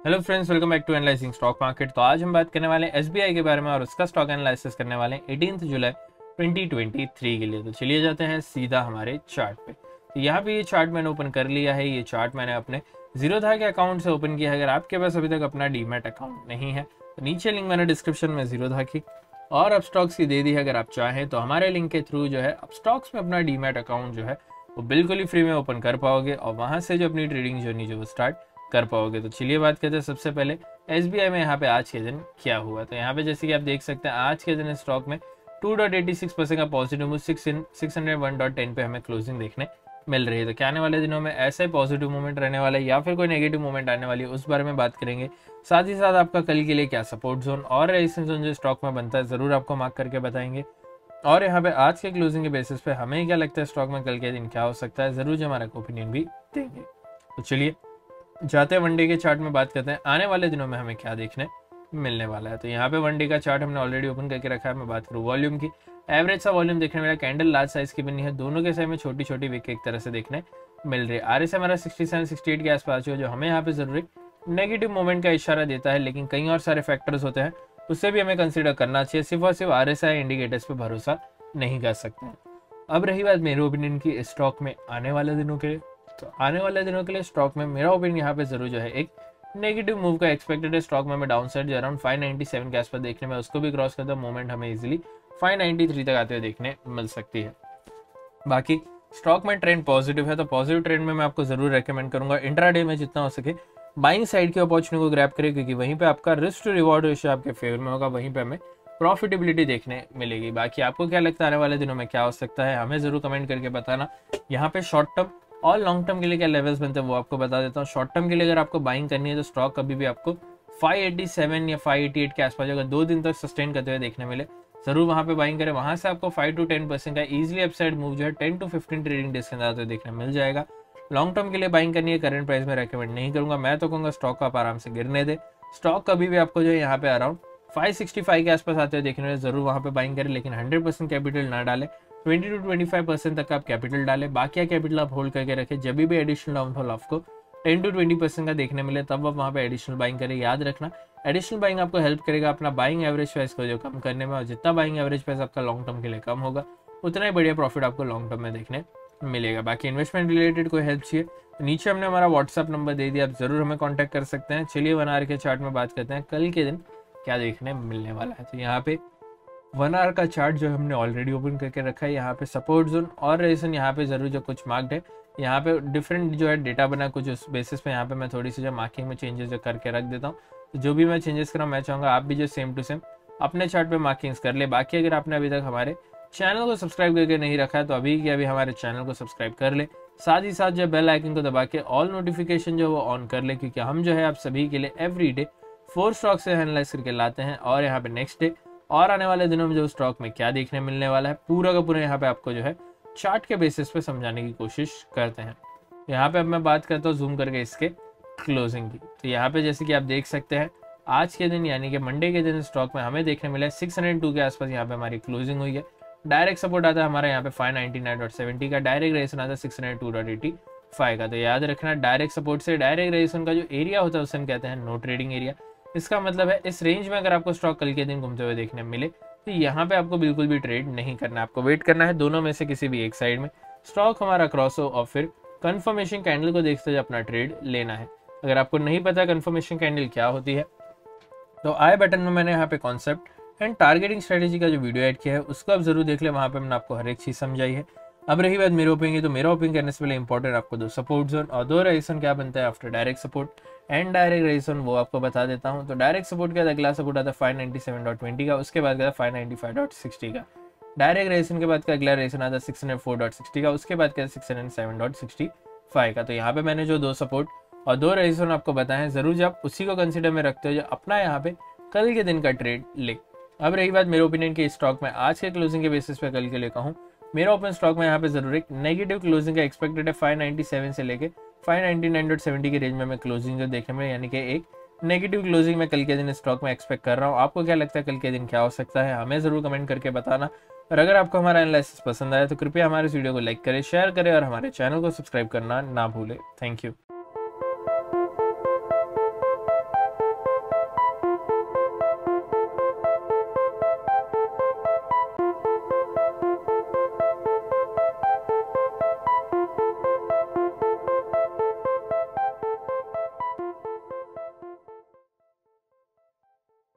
Hello friends welcome back to analysing stock market तो आज हम बात करने वाले एस के बारे में और उसका स्टॉक एनालिसिस करने वाले एटीन जुलाई 2023 के लिए। तो चलिए जाते हैं सीधा हमारे चार्ट पे। तो यहाँ पे ये चार्ट मैंने ओपन कर लिया है। ये चार्ट मैंने अपने ज़ीरो था के अकाउंट से ओपन किया है। अगर आपके पास अभी तक अपना डीमेट अकाउंट नहीं है तो नीचे लिंक मैंने डिस्क्रिप्शन में ज़ीरो था की। और अब स्टॉक्स की दे दी है अगर आप चाहें तो हमारे लिंक के थ्रू जो है अब स्टॉक्स में अपना डीमेट अकाउंट जो है, वो बिल्कुल ही फ्री में ओपन कर पाओगे। और वहाँ से जो अपनी ट्रेडिंग जर्नी जो वो स्टार्ट कर पाओगे। तो चलिए बात करते हैं सबसे पहले एसबीआई में यहाँ पे आज के दिन क्या हुआ? तो यहाँ पे जैसे कि आप देख सकते हैं, आज के दिन स्टॉक में two dot eighty six percent का positive move six six hundred one dot ten पे हमें क्लोजिंग देखने मिल रही है। तो क्या आने वाले दिनों में ऐसा ही पॉजिटिव मूवमेंट रहने वाला है या फिर कोई नेगेटिव मूवमेंट आने वाली है, उस बारे में बात करेंगे। साथ ही साथ आपका कल के लिए क्या सपोर्ट जोन और रेजिस्टेंस जोन जो स्टॉक में बनता है, ज़रूर आपको मार्क करके बताएँगे। और यहाँ पे आज के क्लोजिंग के बेसिस पे हमें क्या लगता है स्टॉक में कल के दिन क्या हो सकता है, ज़रूर जो हमारा ओपिनियन भी देंगे। तो चलिए जाते हैं वनडे के चार्ट में बात करते हैं। आने वाले दिनों में हमें क्या देखने मिलने वाला है? तो यहाँ पे वनडे का चार्ट हमने ऑलरेडी ओपन करके रखा है। मैं बात करूँ वॉल्यूम की। एवरेज सा वॉल्यूम देखने मिला। कैंडल लार्ज साइज़ की बनी है। दोनों के साइड में छोटी छोटी विक एक तरह से देखने मिल रही है। आर एस हमारा सिक्सटी सेवन सिक्सटी एट के आसपास जो हमें यहाँ पे ज़रूरी नेगेटिव मोमेंट का इशारा देता है, लेकिन कई और सारे फैक्टर्स होते हैं उससे भी हमें कंसिडर करना चाहिए। सिर्फ़ और सिर्फ़ आर एस आई इंडिकेटर्स पर भरोसा नहीं कर सकते। अब रही बात मेरे ओपिनियन की स्टॉक में आने वाले दिनों के तो आने वाले दिनों के लिए स्टॉक में मेरा ओपिनियन यहाँ पे ज़रूर जो है, एक नेगेटिव मूव का एक्सपेक्टेड है। स्टॉक में डाउन साइड अराउंड 597 के आसपास देखने में उसको भी क्रॉस करता मूवमेंट हमें इजीली 593 तक आते हुए देखने मिल सकती है। बाकी स्टॉक में ट्रेंड पॉजिटिव है तो पॉजिटिव ट्रेंड में मैं आपको ज़रूर रेकमेंड करूँगा। इंट्राडे में जितना हो सके बाइंग साइड की अपॉर्चुनिटी को ग्रैप करें, क्योंकि वहीं पे आपका रिस्क टू रिवॉर्ड रेशियो आपके फेवर में होगा। वहीं पे हमें प्रॉफिटेबिलिटी देखने मिलेगी। बाकी आपको क्या लगता है, आने वाले दिनों में क्या हो सकता है, हमें ज़रूर कमेंट करके बताना। यहाँ पे शॉर्ट टर्म और लॉन्ग टर्म के लिए क्या लेवल्स बनते हैं वो आपको बता देता हूँ। शॉर्ट टर्म के लिए अगर आपको बाइंग करनी है तो स्टॉक कभी भी आपको 587 या 588 के आसपास अगर दो दिन तक सस्टेन करते हुए देखने मिले, ज़रूर वहाँ पे बाइंग करें। वहाँ से आपको 5 टू 10 परसेंट का इजिली अपसाइड मूव जो है 10 टू 15 ट्रेडिंग डेज़ के अंदर देखने मिल जाएगा। लॉन्ग टर्म के लिए बाइंग करनी है करंट प्राइस में रेकमेंड नहीं करूँगा। मैं तो कहूँगा स्टॉक को आप आराम से गिरने दे। स्टॉक कभी भी आपको जो है यहाँ पे अराउंड 565 के आसपास आते हुए देखने में ज़रूर वहाँ पे बाइंग करें, लेकिन 100 परसेंट कैपिटल ना डाले। 20 टू 25 परसेंट तक आप कैपिटल डालें, बाकी कैपिटल आप होल्ड करके रखें, जब भी एडिशनल डाउनफॉल आपको 10 टू 20 परसेंट का देखने मिले, तब आप वहाँ पे एडिशनल बाइंग करें, याद रखना। एडिशनल बाइंग आपको हेल्प करेगा अपना बाइंग एवरेज प्राइस को जो कम करने में, और जितना बाइंग एवरेज प्राइस आपका लॉन्ग टर्म के लिए कम होगा, उतना ही बढ़िया प्रॉफिट आपको लॉन्ग टर्म में देखने मिलेगा। बाकी इन्वेस्टमेंट रिलेटेड कोई हेल्प चाहिए तो नीचे हमने हमारा व्हाट्सअप नंबर दे दिया, आप ज़रूर हमें कॉन्टैक्ट कर सकते हैं। चलिए वन आर के चार्ट में बात करते हैं, कल के दिन क्या देखने मिलने वाला है। तो यहाँ पे वन आवर का चार्ट जो हमने ऑलरेडी ओपन करके रखा है, यहाँ पे सपोर्ट जोन और रेसन यहाँ पे ज़रूर जो कुछ मार्क्ड है। यहाँ पे डिफरेंट जो है डेटा बना कुछ उस बेसिस पे, यहाँ पे मैं थोड़ी सी जो मार्किंग में चेंजेस जो करके रख देता हूँ। तो जो भी मैं चेंजेस करा, मैं चाहूँगा आप भी जो सेम टू सेम अपने चार्ट पे मार्किंग्स कर ले। बाकी अगर आपने अभी तक हमारे चैनल को सब्सक्राइब करके नहीं रखा है तो अभी के अभी हमारे चैनल को सब्सक्राइब कर ले। साथ ही साथ जो बेल आइकन को दबा के ऑल नोटिफिकेशन जो वो ऑन कर ले, क्योंकि हम जो है आप सभी के लिए एवरी डे फोर स्टॉक से एनालाइज करके लाते हैं और यहाँ पे नेक्स्ट डे और आने वाले दिनों में जो स्टॉक में क्या देखने मिलने वाला है, पूरा का पूरा यहाँ पे आपको जो है चार्ट के बेसिस पे समझाने की कोशिश करते हैं। यहाँ पे अब मैं बात करता हूँ जूम करके इसके क्लोजिंग की। तो यहाँ पे जैसे कि आप देख सकते हैं, आज के दिन यानी कि मंडे के दिन स्टॉक में हमें देखने मिला है सिक्स टू के आसपास यहाँ पे हमारी क्लोजिंग हुई है। डायरेक्ट सपोर्ट आता है हमारे यहाँ पे फाइव नाइन डॉट सेवेंटी का डायरेक्ट रेसन आता है six two dot eighty five का। तो याद रखना डायरेक्ट सपोर्ट से डायरेक्ट रेसन का जो एरिया होता है, उसे हम कहते हैं नो ट्रेडिंग एरिया इसका मतलब है, इस रेंज में अगर आपको स्टॉक कल के दिन घूमते हुए देखने मिले तो यहाँ पे आपको बिल्कुल भी ट्रेड नहीं करना आपको वेट करना है दोनों में से किसी भी एक साइड में। स्टॉक हमारा क्रॉस हो और फिर कंफर्मेशन कैंडल को देखते हुए अपना ट्रेड लेना है। अगर आपको नहीं पता कंफर्मेशन कैंडल क्या होती है तो आई बटन में मैंने यहाँ पे कॉन्सेप्ट एंड टारगेटिंग स्ट्रेटेजी का जो वीडियो ऐड किया है, उसको आप ज़रूर देख ले। वहाँ पे मैंने आपको हर एक चीज़ समझाई है। अब रही बात मेरे ओपिंग की तो मेरा ओपिंग करने से पहले इंपॉर्टेंट आपको दो सपोर्ट जोन और दो रेजिस्टेंस क्या बनता है after direct support and direct resistance वो आपको बता देता हूँ। तो डायरेक्ट सपोर्ट के बाद अगला सपोर्ट आता five ninety seven dot twenty का, उसके बाद आता five ninety five dot sixty का। डायरेक्ट रेजिस्टेंस के बाद का अगला रेजिस्टेंस आता six hundred four dot sixty का, उसके बाद क्या six hundred seven dot sixty five का। तो यहाँ पे मैंने जो दो सपोर्ट और दो रेजिस्टेंस आपको बताए हैं, ज़रूर जब उसी को कंसिडर में रखते हो, जो अपना यहाँ पे कल के दिन का ट्रेड ले। अब रही बात मेरे ओपिनियन के स्टॉक में, आज के क्लोजिंग के बेसिस पे कल के लिए कहूँ। मेरा ओपन स्टॉक में यहाँ पे ज़रूर एक नेगेटिव क्लोजिंग का एक्सपेक्टेड है 597 से लेके। 599.70 की रेंज में मैं क्लोजिंग जो देखने में, यानी कि एक नेगेटिव क्लोजिंग मैं कल के दिन स्टॉक में एक्सपेक्ट कर रहा हूँ। आपको क्या लगता है कल के दिन क्या हो सकता है? हमें ज़रूर कमेंट करके बताना। और अगर आपको हमारा एनालिसिस पसंद आया तो कृपया हमारे वीडियो को लाइक करें शेयर करें और हमारे चैनल को सब्सक्राइब करना ना भूलें। Thank you